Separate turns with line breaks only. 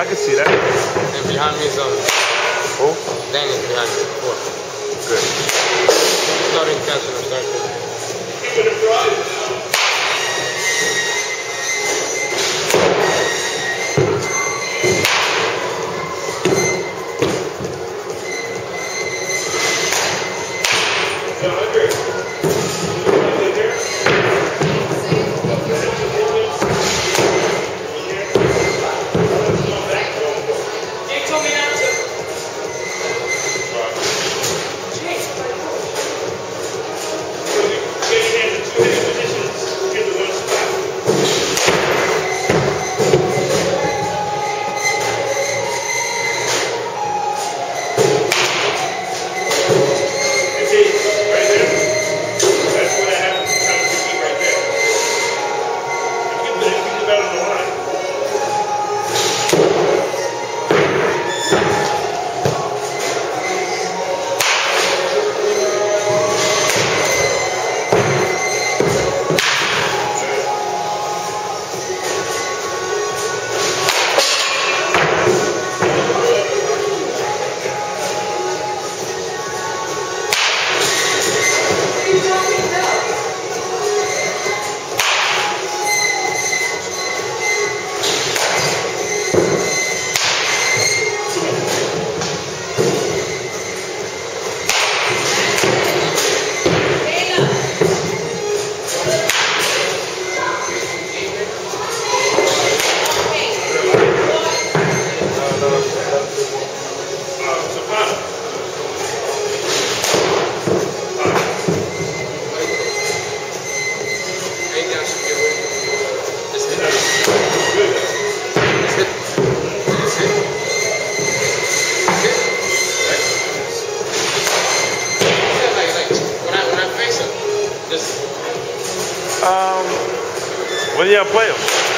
I can see that.
And behind me is um.
Who?
Daniel's behind me. Four.
Good.
Hey,
Um, when y'all play him?